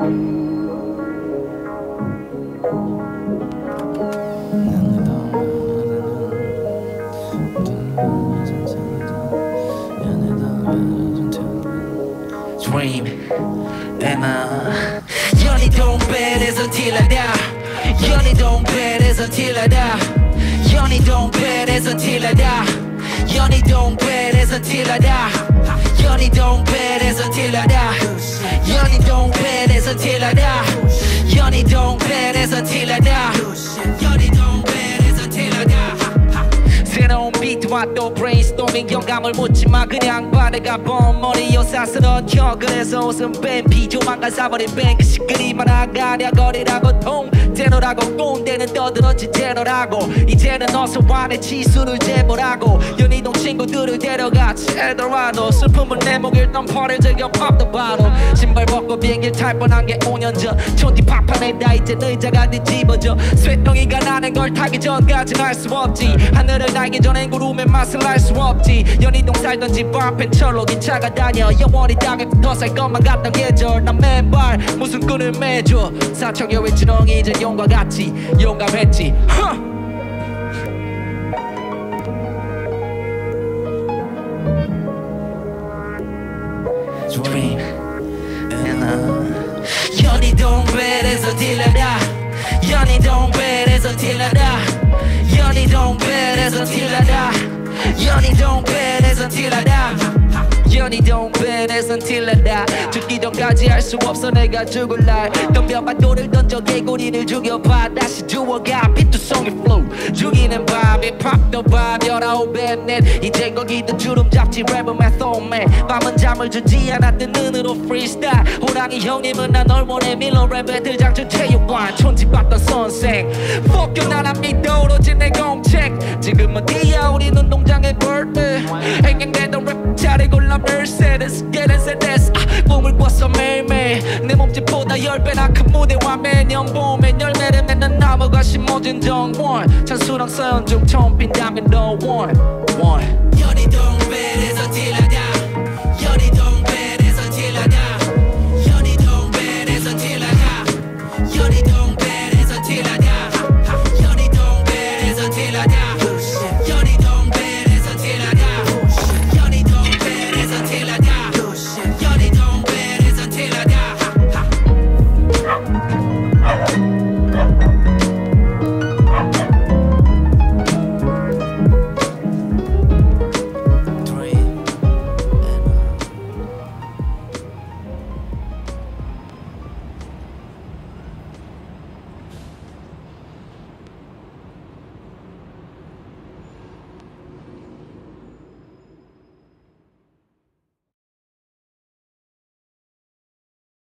dream And uh 연이 don't bet is until I die 연이 don't bet is until I die 연이 don't bet is until I die 연이 don't bet is until I die 연이 don't bet is until I die 서 틸라다 연희동 배에서 틸 비트와 또 브레인스토밍 영감을 묻지마. 그냥 바다가 본 머리 요사스러져 그래서 웃음 뺀 피조망가 사버린 뱅그 시끄리 만 아가랴 거리라고 통 제로라고 꼰대는 떠들었지 제로라고. 이제는 어서 와내 지수를 재보라고. 연희동 친구들을 데려가. 제더라도 슬픔을 내 목일 덤퍼를 즐겨 팝도 바로 신발 벗고 비행기 탈 뻔한 게 5년 전 촌디 파판에다 이제 의자가 뒤집어져. 쇠덩이가 나는 걸 타기 전까진 알 수 없지. 하늘을 날기 전엔 구름 의 맛을 알 수 없지. 연희동 살던 집 앞엔 철로기 차가 다녀. 영원히 땅에 붙어살 것만 같던 계절. 난 맨발 무슨 끈을 매줘. 사청여의 지렁이 이제 용과 같이 용감했지. Huh! dream. And uh 연희동 배에서 딜라다. 연희동 딜라다. 연희동 배에서 딜라 다 연희동 배에서 딜라다. 연희동 배에서 딜라다. 죽기 전까지 할 수 없어 내가 죽을 날. 덤벼봐 돌을 던져 개구리를 죽여봐. 다시 주워가 피투성의 flow. 죽이는 밤에 팝더 밤 열아홉 배넷 이제 거기도 주름 잡지. 랩은 메소맨 밤은 잠을 주지 않았던 눈으로 freestyle. 호랑이 형님은 난널 원해 밀러 랩 배틀 장전 체육관. 촌집 봤던 선생. Fuck you 나란 믿어. 오로지 내 공책 지금은 뒤야 우리 눈동장의 birthday. 행행되던 랩 자리 골라 Mercedes Get Mercedes 아, 꿈을 꿨어 매일매일. 내 몸집보다 열 배나 큰 무대와 매년 봄엔 열매를 맺는 나무가 심어진 정원. 찬수랑 서연 중 처음 빈다면 너 one one